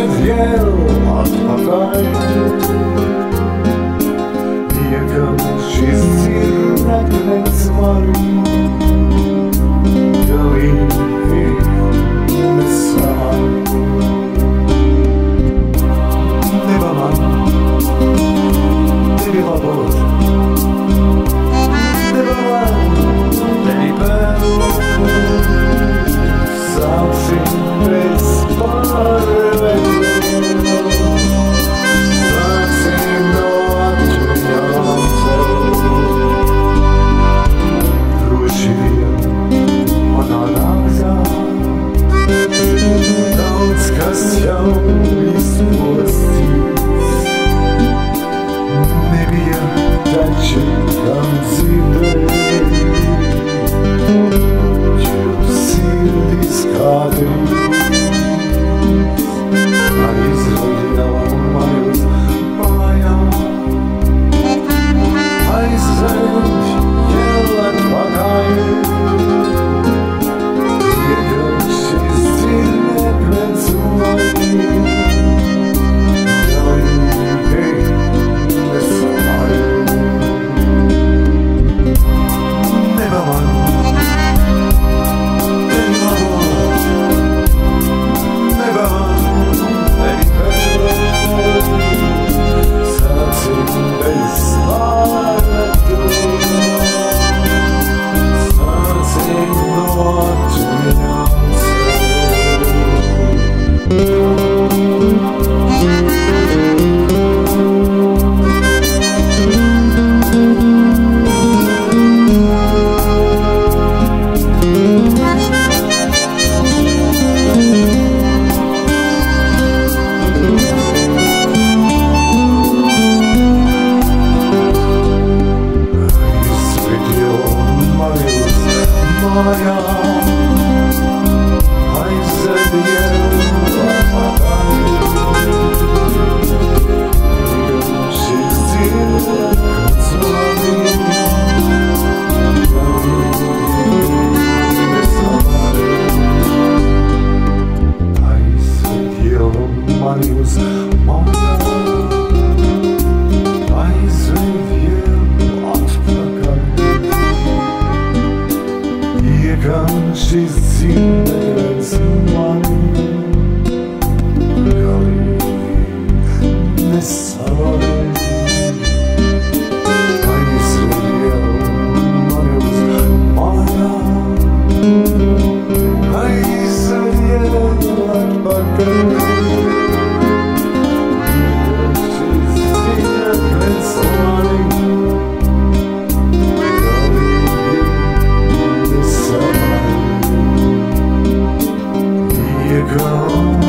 angel on my. Daudz kas jau izpostīts, nebija taču. moja Haj zebie Marius, Marius, Marius here comes, she's seen that someone calling this go.